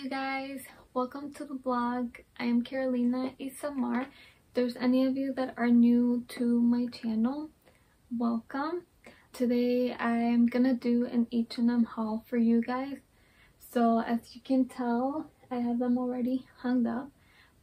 You guys, welcome to the vlog. I am Carolina Isamar. If there's any of you that are new to my channel, welcome. Today I'm gonna do an H&M haul for you guys. So as you can tell, I have them already hung up.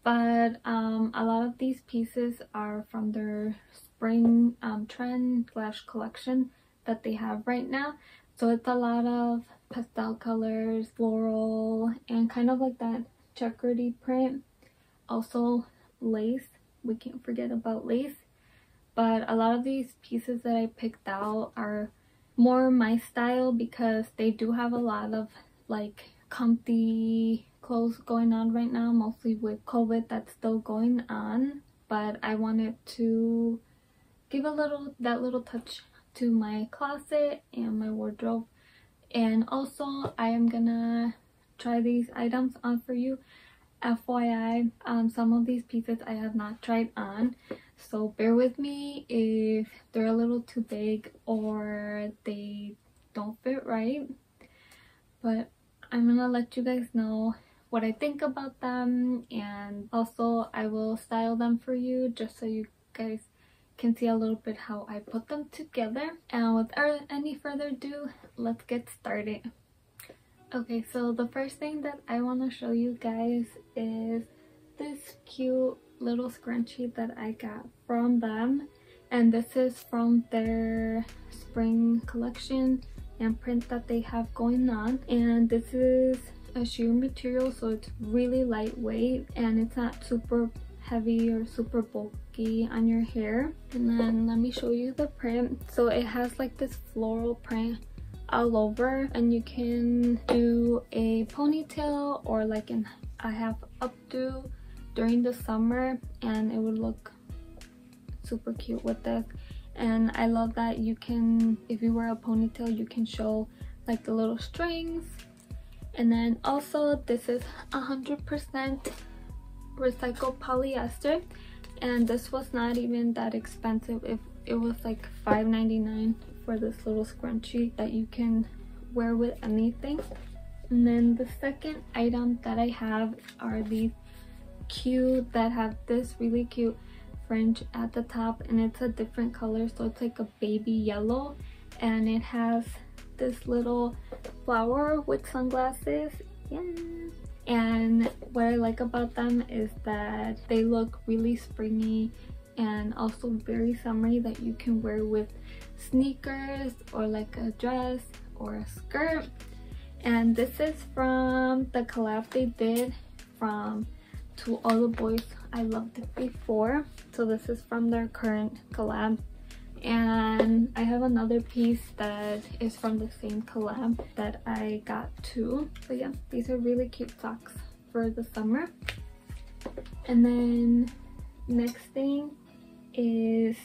But um, a lot of these pieces are from their spring um, trend slash collection that they have right now. So it's a lot of pastel colors, floral, and kind of like that checkered print. Also lace. We can't forget about lace. But a lot of these pieces that I picked out are more my style because they do have a lot of like comfy clothes going on right now, mostly with COVID that's still going on. But I wanted to give a little, that little touch to my closet and my wardrobe. And also, I am gonna try these items on for you. FYI, um, some of these pieces I have not tried on. So bear with me if they're a little too big or they don't fit right. But I'm gonna let you guys know what I think about them and also I will style them for you just so you guys can see a little bit how I put them together. And without any further ado let's get started. Okay so the first thing that I want to show you guys is this cute little scrunchie that I got from them. And this is from their spring collection and print that they have going on. And this is a sheer material so it's really lightweight and it's not super heavy or super bulky on your hair. And then let me show you the print. So it has like this floral print all over. And you can do a ponytail or like in a half updo during the summer. And it would look super cute with this. And I love that you can if you wear a ponytail you can show like the little strings. And then also this is 100% recycled polyester and this was not even that expensive. If it was like $5.99 for this little scrunchie that you can wear with anything. And then the second item that I have are these cute that have this really cute fringe at the top and it's a different color so it's like a baby yellow. And it has this little flower with sunglasses. Yeah and what i like about them is that they look really springy and also very summery that you can wear with sneakers or like a dress or a skirt. And this is from the collab they did from to all the boys i loved before. So this is from their current collab and I have another piece that is from the same collab that I got too. But yeah, these are really cute socks for the summer. And then next thing is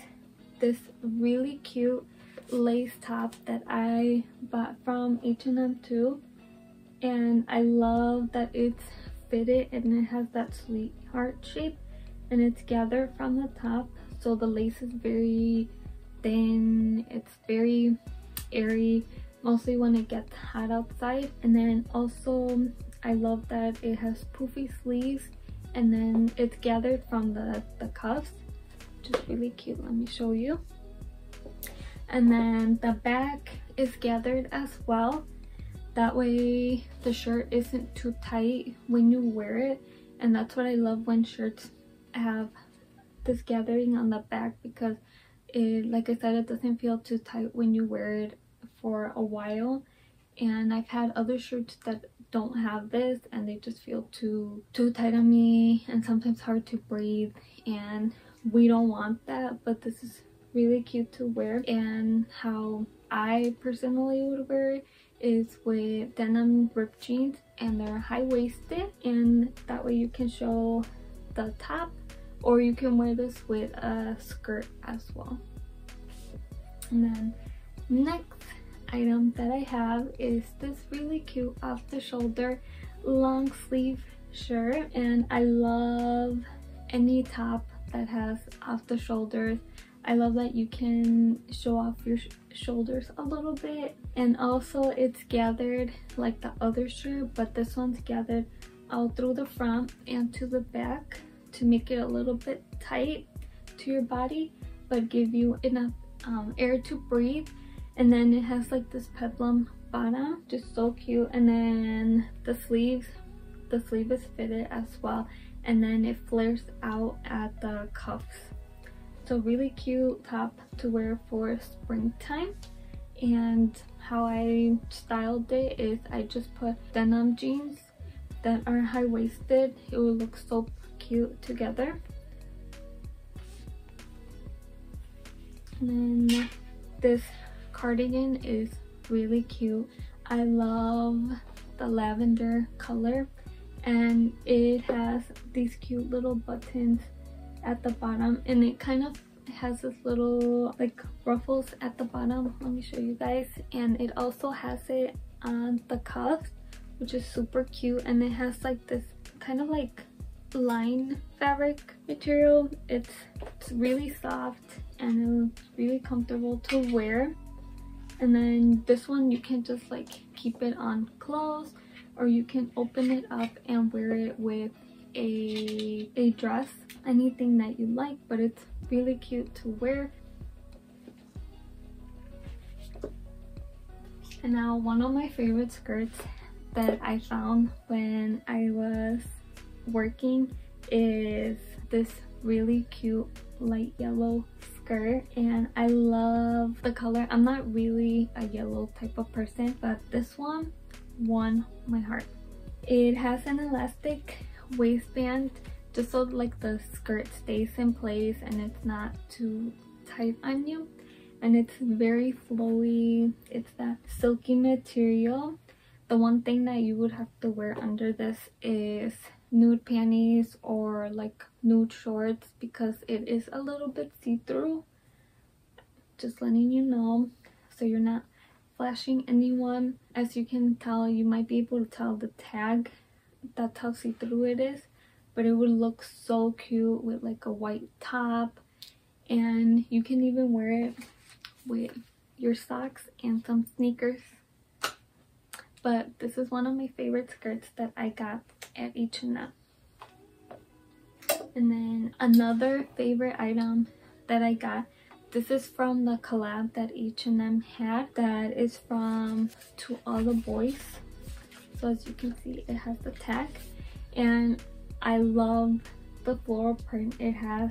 this really cute lace top that I bought from H&M too. And I love that it's fitted and it has that sweetheart shape and it's gathered from the top so the lace is very thin it's very airy mostly when it gets hot outside. And then also i love that it has poofy sleeves and then it's gathered from the the cuffs. Just really cute let me show you. And then the back is gathered as well. That way the shirt isn't too tight when you wear it. And that's what i love when shirts have this gathering on the back because it like i said it doesn't feel too tight when you wear it for a while. And i've had other shirts that don't have this and they just feel too too tight on me and sometimes hard to breathe. And we don't want that but this is really cute to wear. And how i personally would wear it is with denim ripped jeans and they're high-waisted and that way you can show the top or you can wear this with a skirt as well. And then next item that i have is this really cute off the shoulder long sleeve shirt. And i love any top that has off the shoulders I love that you can show off your sh shoulders a little bit. And also it's gathered like the other shirt but this one's gathered out through the front and to the back to make it a little bit tight to your body but give you enough um, air to breathe. And then it has like this peplum bottom just so cute. And then the sleeves the sleeve is fitted as well. And then it flares out at the cuffs. So really cute top to wear for springtime. And how I styled it is I just put denim jeans that are high-waisted. It will look so cute together. And then this cardigan is really cute. I love the lavender color and it has these cute little buttons at the bottom and it kind of has this little like ruffles at the bottom. Let me show you guys. And it also has it on the cuffs which is super cute and it has like this kind of like line fabric material. It's, it's really soft and it's really comfortable to wear. And then this one you can just like keep it on clothes or you can open it up and wear it with a a dress anything that you like but it's really cute to wear. And now one of my favorite skirts that I found when I was working is this really cute light yellow skirt and I love the color. I'm not really a yellow type of person but this one won my heart. It has an elastic waistband just so like the skirt stays in place and it's not too tight on you and it's very flowy it's that silky material the one thing that you would have to wear under this is nude panties or like nude shorts because it is a little bit see-through. Just letting you know so you're not flashing anyone. As you can tell you might be able to tell the tag. That's how see-through it is. But it would look so cute with like a white top. And you can even wear it with your socks and some sneakers but this is one of my favorite skirts that I got at H&M and then another favorite item that I got this is from the collab that H&M had that is from To All The Boys. So as you can see it has the tag. And I love the floral print it has.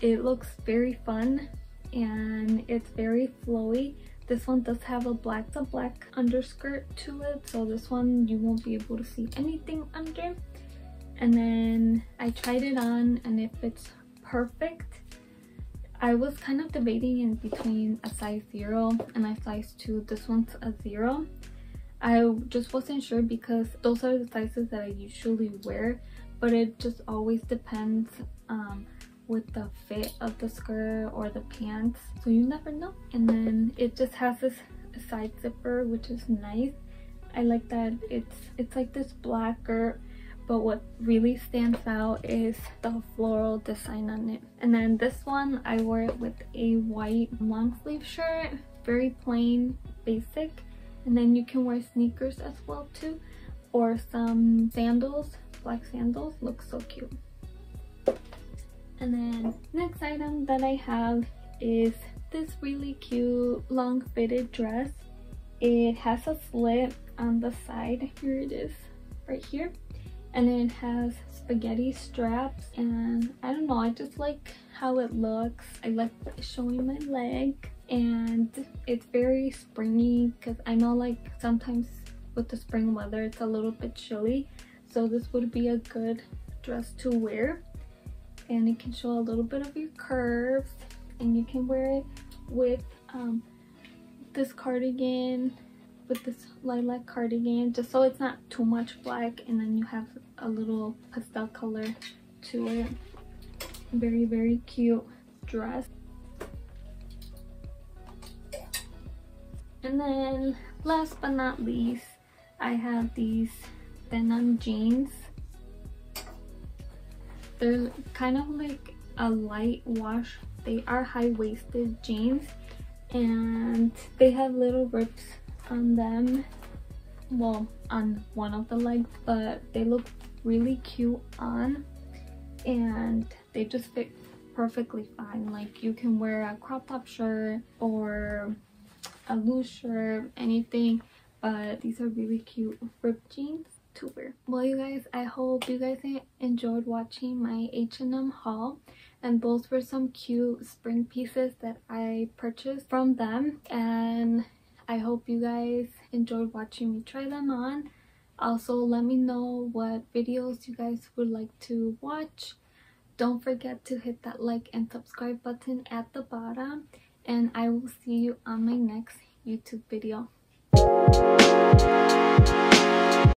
It looks very fun and it's very flowy this one does have a black to black underskirt to it so this one you won't be able to see anything under. And then I tried it on and it fits perfect I was kind of debating in between a size 0 and a size 2 this one's a 0 I just wasn't sure because those are the sizes that I usually wear but it just always depends um, with the fit of the skirt or the pants. So you never know. And then it just has this side zipper which is nice. I like that it's it's like this blacker but what really stands out is the floral design on it. And then this one I wore it with a white long sleeve shirt very plain basic. And then you can wear sneakers as well too or some sandals black sandals look so cute and then next item that I have is this really cute long fitted dress. It has a slit on the side. Here it is right here. And it has spaghetti straps. And I don't know I just like how it looks. I like showing my leg. And it's very springy because I know like sometimes with the spring weather it's a little bit chilly. So this would be a good dress to wear and it can show a little bit of your curves and you can wear it with um, this cardigan with this lilac cardigan just so it's not too much black and then you have a little pastel color to it. Very very cute dress. And then last but not least i have these denim jeans they're kind of like a light wash. They are high-waisted jeans and they have little rips on them. Well on one of the legs but they look really cute on and they just fit perfectly fine. Like you can wear a crop top shirt or a loose shirt anything but these are really cute ripped jeans to wear well you guys i hope you guys enjoyed watching my h&m haul and those were some cute spring pieces that i purchased from them and i hope you guys enjoyed watching me try them on. Also let me know what videos you guys would like to watch. Don't forget to hit that like and subscribe button at the bottom and i will see you on my next youtube video